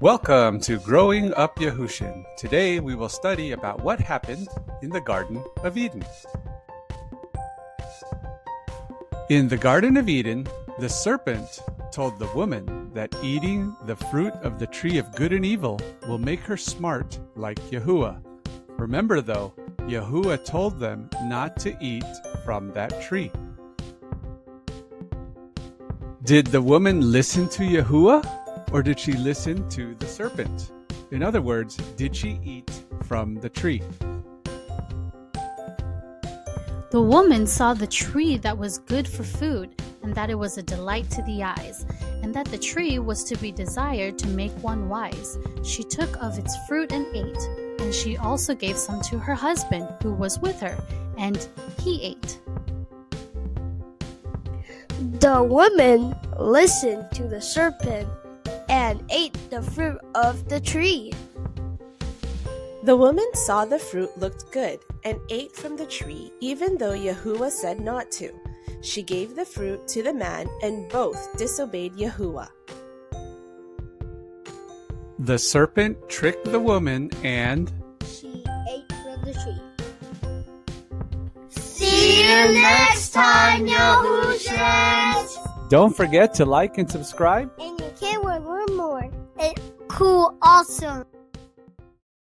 Welcome to Growing Up Yahushan. Today we will study about what happened in the Garden of Eden. In the Garden of Eden, the serpent told the woman that eating the fruit of the tree of good and evil will make her smart like Yahuah. Remember though, Yahuah told them not to eat from that tree. Did the woman listen to Yahuah? Or did she listen to the serpent? In other words, did she eat from the tree? The woman saw the tree that was good for food, and that it was a delight to the eyes, and that the tree was to be desired to make one wise. She took of its fruit and ate, and she also gave some to her husband, who was with her, and he ate. The woman listened to the serpent and ate the fruit of the tree. The woman saw the fruit looked good and ate from the tree, even though Yahuah said not to. She gave the fruit to the man, and both disobeyed Yahuah. The serpent tricked the woman and She ate from the tree. See you next time, Yahusha. don't forget to like and subscribe. And you can more. Cool, awesome.